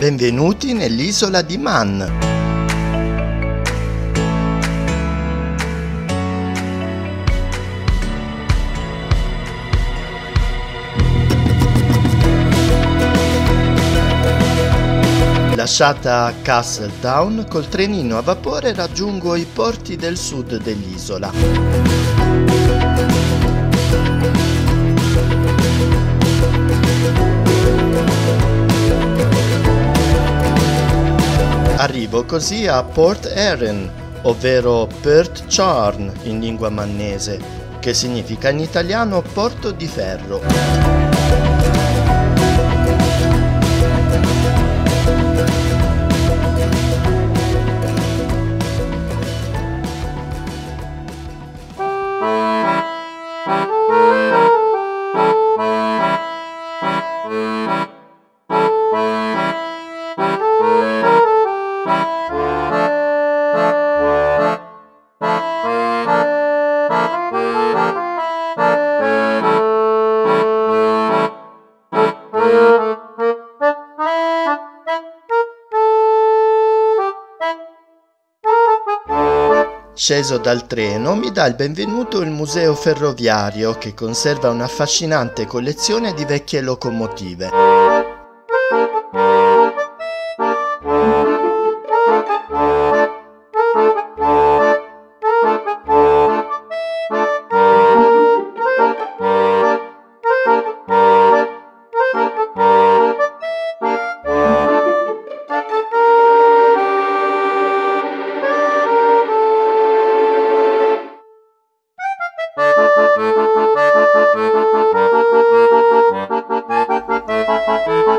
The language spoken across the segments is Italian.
Benvenuti nell'isola di Man. Lasciata Castletown, col trenino a vapore raggiungo i porti del sud dell'isola. Arrivo così a Port Erin, ovvero Pert Charn in lingua mannese, che significa in italiano porto di ferro. Sceso dal treno mi dà il benvenuto il museo ferroviario che conserva un'affascinante collezione di vecchie locomotive.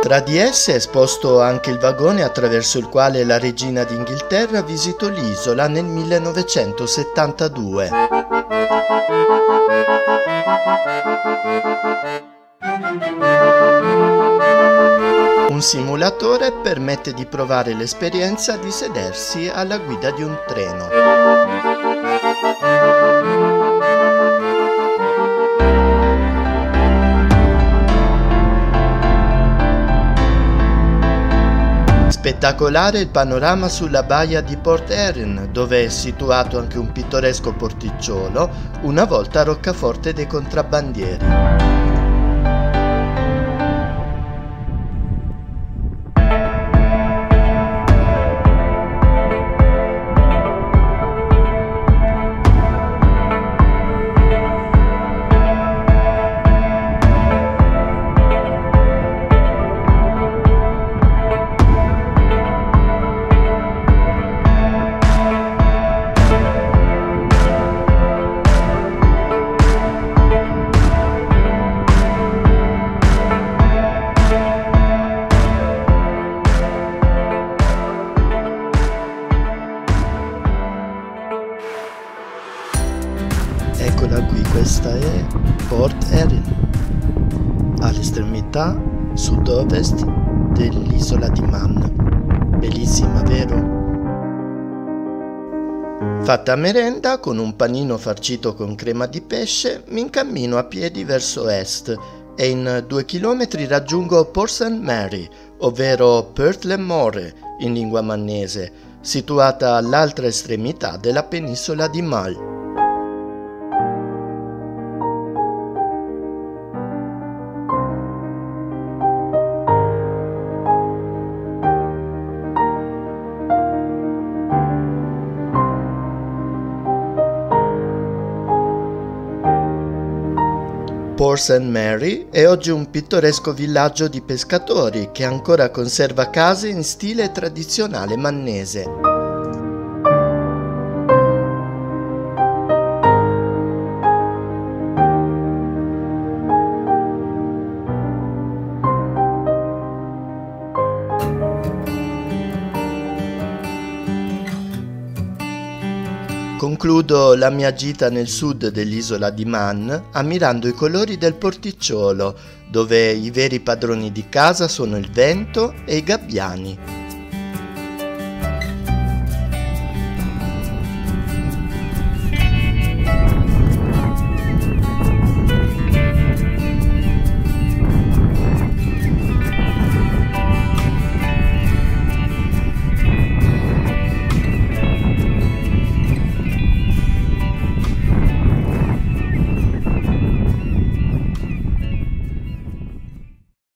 Tra di esse è esposto anche il vagone attraverso il quale la regina d'Inghilterra visitò l'isola nel 1972. Un simulatore permette di provare l'esperienza di sedersi alla guida di un treno. Spettacolare il panorama sulla baia di Port Erin, dove è situato anche un pittoresco porticciolo, una volta roccaforte dei contrabbandieri. È Port Erin, all'estremità sud-ovest dell'isola di Man. Bellissima, vero? Fatta merenda, con un panino farcito con crema di pesce, mi incammino a piedi verso est e in due chilometri raggiungo Port St. Mary, ovvero Perth More in lingua mannese, situata all'altra estremità della penisola di Mull. Port St. Mary è oggi un pittoresco villaggio di pescatori che ancora conserva case in stile tradizionale mannese. Concludo la mia gita nel sud dell'isola di Man ammirando i colori del porticciolo, dove i veri padroni di casa sono il vento e i gabbiani.